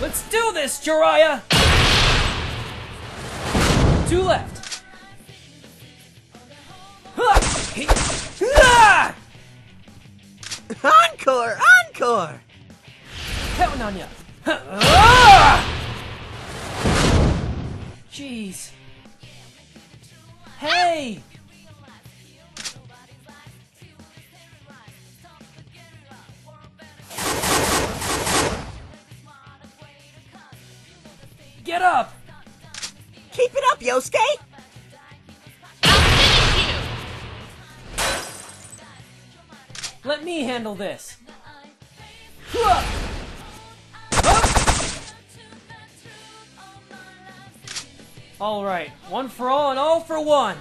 Let's do this, Jiraiya! Two left. Encore! Encore! Counting on ya. Jeez. Hey! Get up! Keep it up, Yosuke! I'll finish you! Let me handle this. Huh! Huh! All right, one for all and all for one.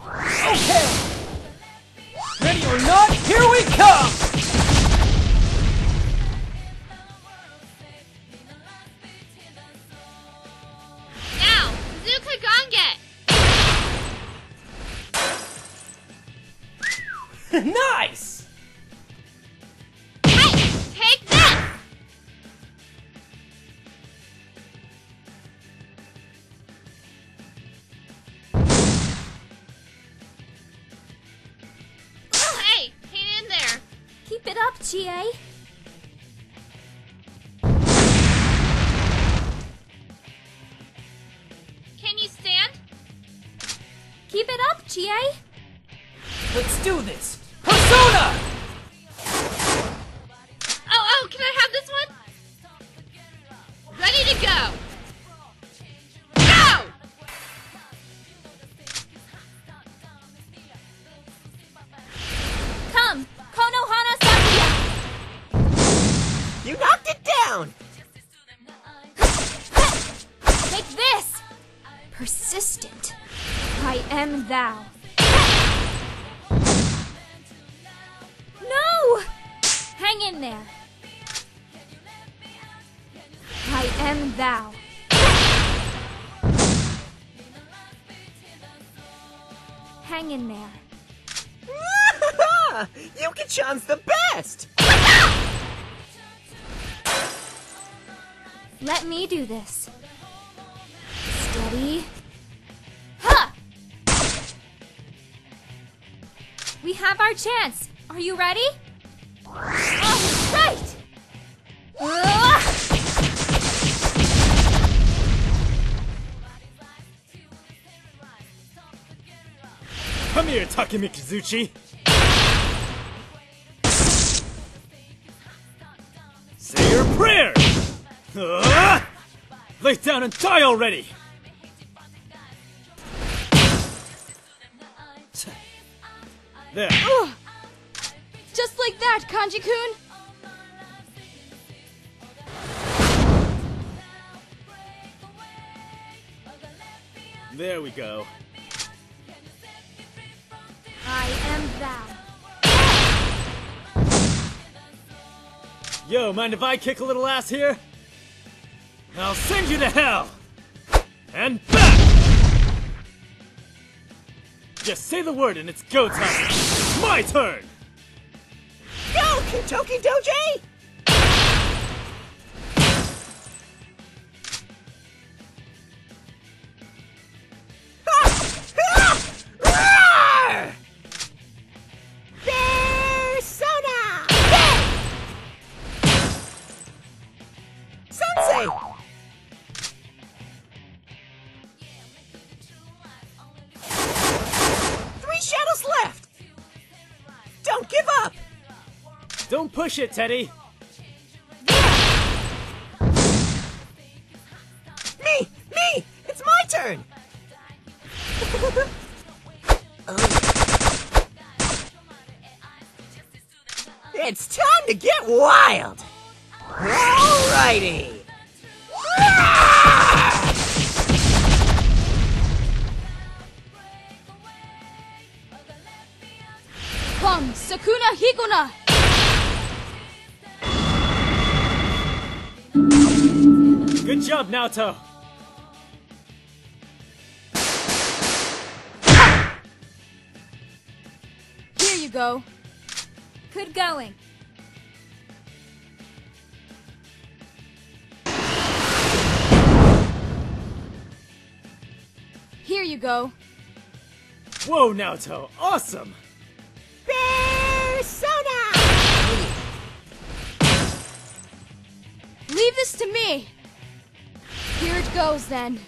Okay. Ready or not, here we come. Nice. Hey! Take this! Oh, hey! Hang in there! Keep it up, GA! Can you stand? Keep it up, GA! Let's do this. Persona. Oh, oh, can I have this one? Ready to go! Go! Come, Konohana Sakuya. You knocked it down! Take this. Persistent. I am thou. Hang in there. I am thou. Hang in there. Yuki-chan's the best! Let me do this. Steady. Ha! We have our chance. Are you ready? Come here, Take-Mikazuchi. Say your prayer. Ah! Lay down and die already. There. Just like that, Kanji-kun. There we go. I am thou. Yo, mind if I kick a little ass here? I'll send you to hell! And back! Just say the word and it's go time! My turn! Go, Kintoki-Douji! Three shadows left! Don't give up! Don't push it, Teddie! Me! Me! It's my turn! Oh. It's time to get wild! Alrighty! Come, Sukuna-Hikona. Good job, Naoto! Here you go. Good going. Here you go. Whoa, Naoto! Awesome! Leave this to me. Here it goes then.